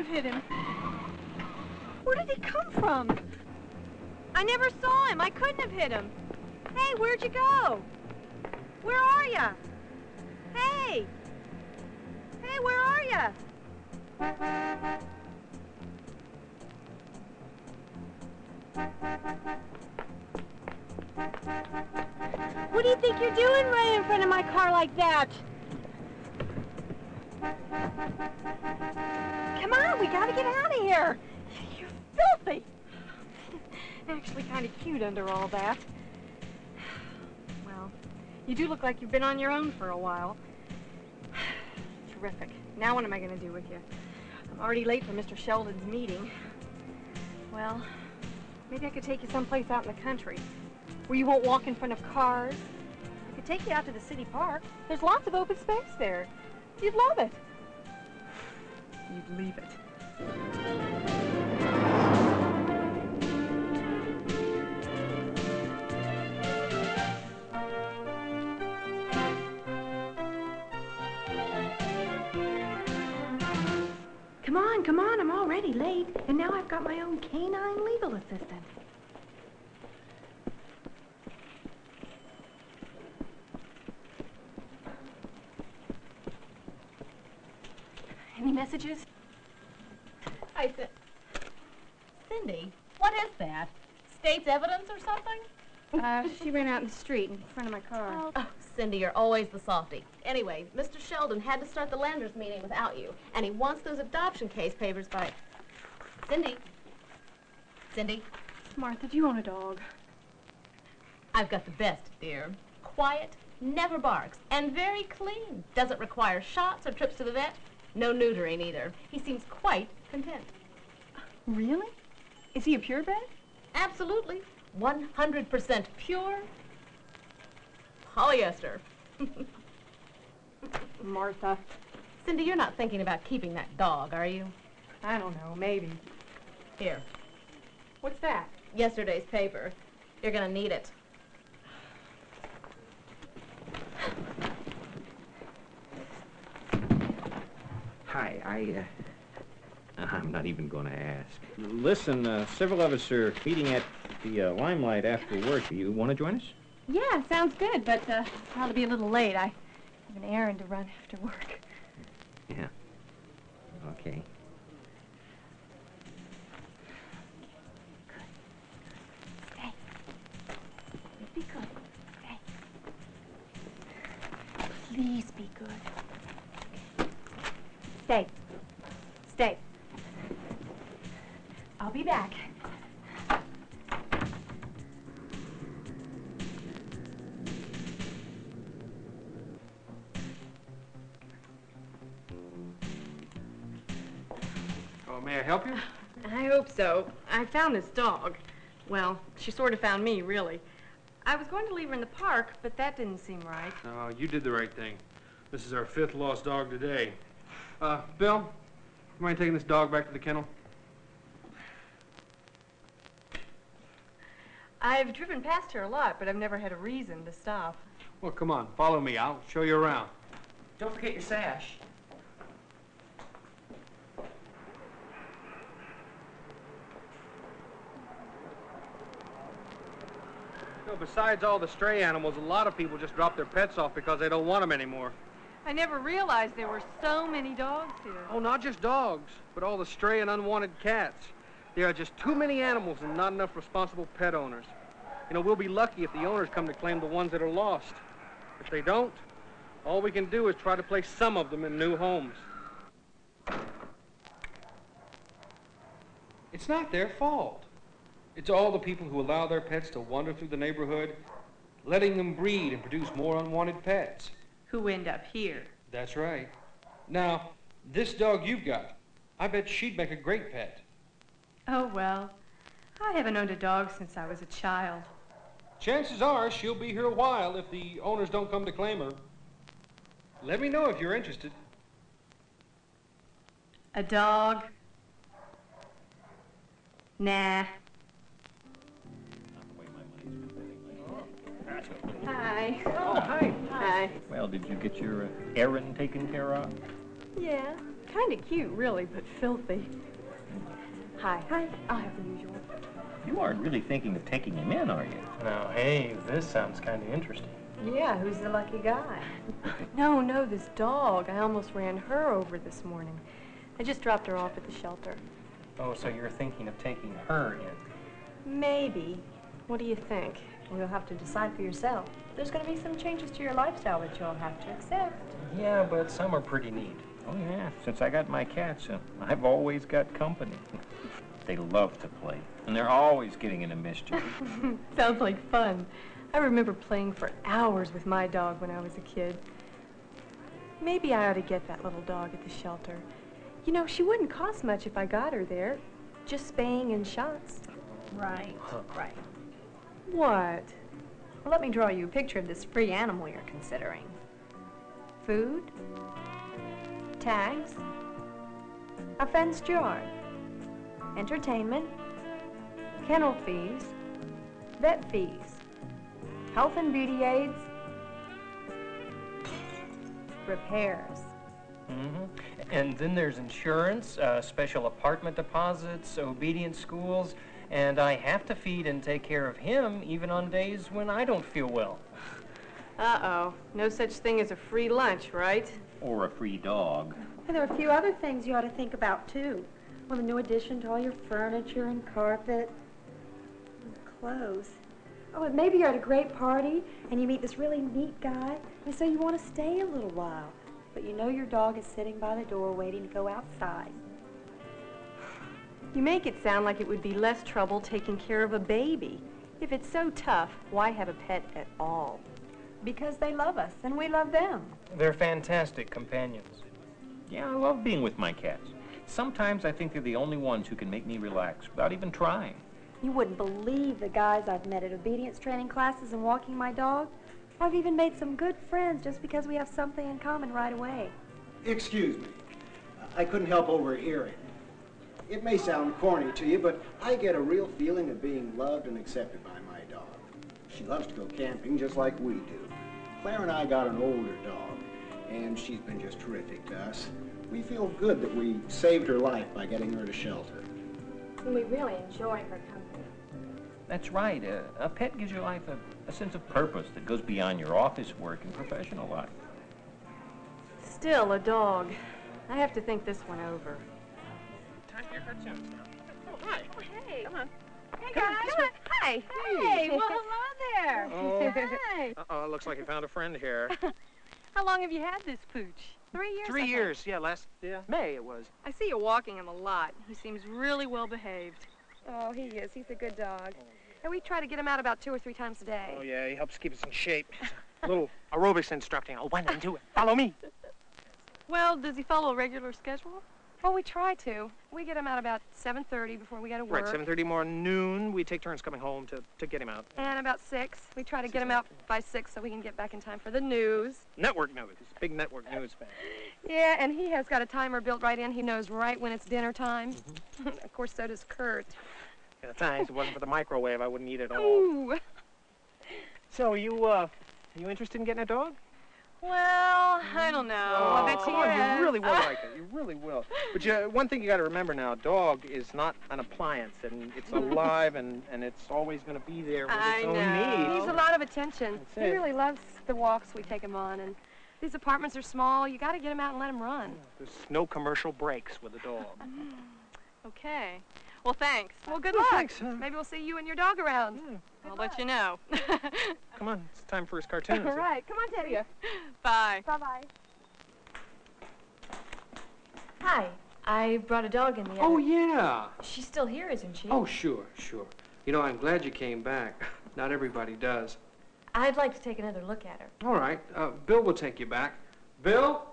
have hit him. Where did he come from? I never saw him. I couldn't have hit him. Hey, where'd you go? Where are you? Hey! Hey, where are you? What do you think you're doing right in front of my car like that? Come on, we gotta get out of here. You're filthy. Actually kind of cute under all that. Well, you do look like you've been on your own for a while. Terrific. Now what am I to do with you? I'm already late for Mr. Sheldon's meeting. Well, maybe I could take you someplace out in the country where you won't walk in front of cars. I could take you out to the city park. There's lots of open space there. You'd love it. You'd leave it. Come on, come on, I'm already late. And now I've got my own canine legal assistant. Messages? I said, Cindy, what is that? State's evidence or something? Uh, she ran out in the street in front of my car. Oh, Cindy, you're always the softy. Anyway, Mr. Sheldon had to start the landers meeting without you, and he wants those adoption case papers by... Cindy? Cindy, Martha, do you own a dog? I've got the best, dear. Quiet, never barks, and very clean. Doesn't require shots or trips to the vet. No neutering either. He seems quite content. Really? Is he a purebred? Absolutely. 100% pure polyester. Martha. Cindy, you're not thinking about keeping that dog, are you? I don't know, maybe. Here, What's that? yesterday's paper. You're gonna need it. Hi, I, uh, I'm not even going to ask. Listen, uh, several of us are meeting at the uh, Limelight after work. Do you want to join us? Yeah, sounds good, but uh, I'll probably be a little late. I have an errand to run after work. Yeah. Okay. Stay. Be good. Stay. Please be good. Stay. Stay. I'll be back. Oh, may I help you? I hope so. I found this dog. Well, she sort of found me, really. I was going to leave her in the park, but that didn't seem right. No, you did the right thing. This is our fifth lost dog today. Uh, Bill, you mind taking this dog back to the kennel? I've driven past her a lot, but I've never had a reason to stop. Well, come on, follow me. I'll show you around. Don't forget your sash. You know, besides all the stray animals, a lot of people just drop their pets off because they don't want them anymore. I never realized there were so many dogs here. Oh, not just dogs, but all the stray and unwanted cats. There are just too many animals and not enough responsible pet owners. You know, we'll be lucky if the owners come to claim the ones that are lost. If they don't, all we can do is try to place some of them in new homes. It's not their fault. It's all the people who allow their pets to wander through the neighborhood, letting them breed and produce more unwanted pets. Who end up here? That's right. Now, this dog you've got, I bet she'd make a great pet. Oh, well. I haven't owned a dog since I was a child. Chances are she'll be here a while if the owners don't come to claim her. Let me know if you're interested. A dog? Nah. Hi. Oh, hi. Hi. Well, did you get your uh, errand taken care of? Yeah. Kind of cute, really, but filthy. Hi. Hi. I'll have the usual. You aren't really thinking of taking him in, are you? Now, hey, this sounds kind of interesting. Yeah, who's the lucky guy? no, no, this dog. I almost ran her over this morning. I just dropped her off at the shelter. Oh, so you're thinking of taking her in? Maybe. What do you think? You'll have to decide for yourself. There's going to be some changes to your lifestyle that you'll have to accept. Yeah, but some are pretty neat. Oh, yeah. Since I got my cats, uh, I've always got company. they love to play, and they're always getting into mischief. Sounds like fun. I remember playing for hours with my dog when I was a kid. Maybe I ought to get that little dog at the shelter. You know, she wouldn't cost much if I got her there. Just spaying and shots. Right, right. What? Let me draw you a picture of this free animal you're considering. Food, tags, a fenced yard, entertainment, kennel fees, vet fees, health and beauty aids, repairs. Mm-hmm. And then there's insurance, uh, special apartment deposits, obedience schools, and I have to feed and take care of him even on days when I don't feel well. Uh-oh. No such thing as a free lunch, right? Or a free dog. And there are a few other things you ought to think about, too. Well, a new addition to all your furniture and carpet, and clothes. Oh, and maybe you're at a great party and you meet this really neat guy, and so you want to stay a little while. But you know your dog is sitting by the door waiting to go outside. You make it sound like it would be less trouble taking care of a baby. If it's so tough, why have a pet at all? Because they love us and we love them. They're fantastic companions. Yeah, I love being with my cats. Sometimes I think they're the only ones who can make me relax without even trying. You wouldn't believe the guys I've met at obedience training classes and walking my dog. I've even made some good friends just because we have something in common right away. Excuse me. I couldn't help overhearing. It may sound corny to you, but I get a real feeling of being loved and accepted by my dog. She loves to go camping just like we do. Claire and I got an older dog, and she's been just terrific to us. We feel good that we saved her life by getting her to shelter. And we really enjoy her company. That's right. Uh, a pet gives your life a, a sense of purpose that goes beyond your office work and professional life. Still a dog. I have to think this one over. Time for your cartoons. Oh, hi. Oh, hey. Come on. Hey, guys. Hi. Hey. Well, hello there. Oh. Hi. Uh-oh, looks like you found a friend here. How long have you had this pooch? Three years. I Three think. years, yeah, last yeah, May it was. I see you walking him a lot. He seems really well behaved. Oh, he is. He's a good dog. Oh. And we try to get him out about two or three times a day. Oh, yeah, he helps keep us in shape. A little aerobics instructing. Oh, one and two. Follow me. Well, does he follow a regular schedule? Well, we try to. We get him out about 7.30 before we go to work. Right, work. 7.30 more noon. We take turns coming home to, to get him out. And about 6. We try to get him out by 6 so we can get back in time for the news. Network news. He's a big network news fan. Yeah, and he has got a timer built right in. He knows right when it's dinner time. of course, so does Kurt. Yeah, nice. If it wasn't for the microwave, I wouldn't eat it all. Ooh. So, you, uh, you interested in getting a dog? Well, I don't know. Oh, I bet come you on, is. you really will like it. You really will. But you, one thing you got to remember now: a dog is not an appliance, and it's alive, and, and it's always going to be there with I its own know. He needs. needs a lot of attention. That's He it. really loves the walks we take him on. And these apartments are small. You got to get him out and let him run. There's no commercial breaks with a dog. Okay. Well, thanks. Well, good Oh, luck. thanks, huh? Maybe we'll see you and your dog around. I'll let you know. Come on, it's time for his cartoons. All right. Come on, Teddy. Bye. Bye-bye. Hi. I brought a dog in the Oh, other- yeah. She's still here, isn't she? Oh, sure, sure. You know, I'm glad you came back. Not everybody does. I'd like to take another look at her. All right, uh, Bill will take you back. Bill?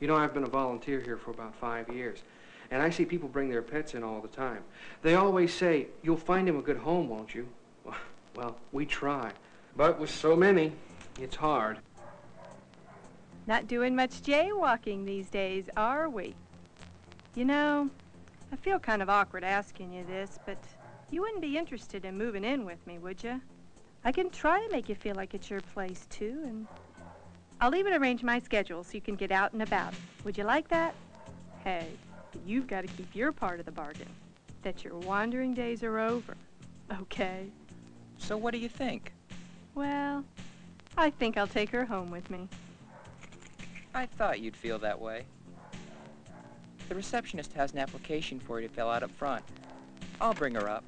You know, I've been a volunteer here for about five years, and I see people bring their pets in all the time. They always say, you'll find him a good home, won't you? Well, we try. But with so many, it's hard. Not doing much jaywalking these days, are we? You know, I feel kind of awkward asking you this, but you wouldn't be interested in moving in with me, would you? I can try and make you feel like it's your place, too, and I'll even arrange my schedule so you can get out and about. Would you like that? Hey, but you've got to keep your part of the bargain. That your wandering days are over. Okay? So what do you think? Well, I think I'll take her home with me. I thought you'd feel that way. The receptionist has an application for you to fill out up front. I'll bring her up.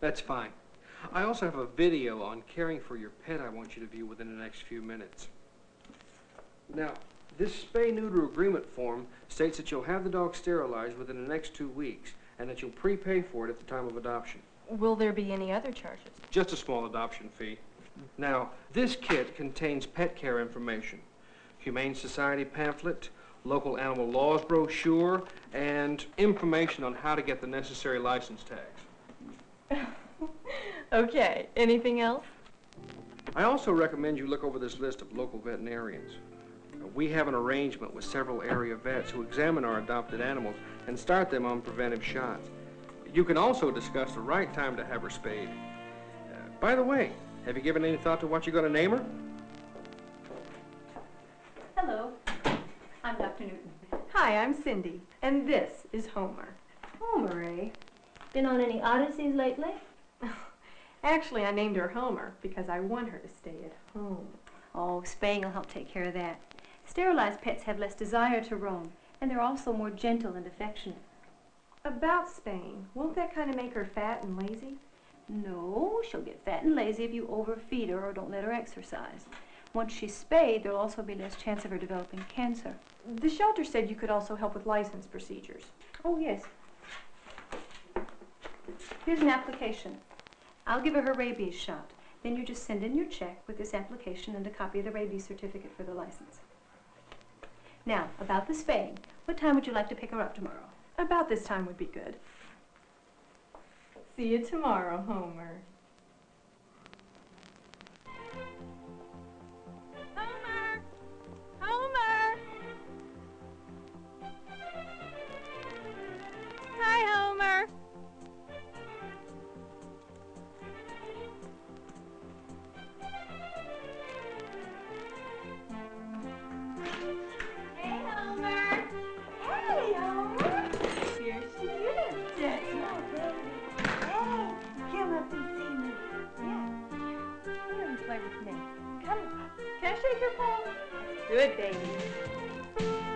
That's fine. I also have a video on caring for your pet I want you to view within the next few minutes. Now, this spay-neuter agreement form states that you'll have the dog sterilized within the next two weeks and that you'll prepay for it at the time of adoption. Will there be any other charges? Just a small adoption fee. Now, this kit contains pet care information, Humane Society pamphlet, local animal laws brochure, and information on how to get the necessary license tags. Okay, anything else? I also recommend you look over this list of local veterinarians. We have an arrangement with several area vets who examine our adopted animals and start them on preventive shots. You can also discuss the right time to have her spayed. Uh, by the way, have you given any thought to what you're going to name her? Hello. I'm Dr. Newton. Hi, I'm Cindy, and this is Homer. Homer, eh? Been on any odysseys lately? Actually, I named her Homer because I want her to stay at home. Oh, spaying will help take care of that. Sterilized pets have less desire to roam, and they're also more gentle and affectionate. About spaying, won't that kind of make her fat and lazy? No, she'll get fat and lazy if you overfeed her or don't let her exercise. Once she's spayed, there'll also be less chance of her developing cancer. The shelter said you could also help with license procedures. Oh, yes. Here's an application. I'll give her her rabies shot. Then you just send in your check with this application and a copy of the rabies certificate for the license. Now, about the spaying. What time would you like to pick her up tomorrow? About this time would be good. See you tomorrow, Homer. Homer! Come. Can I shake your paw? Good baby.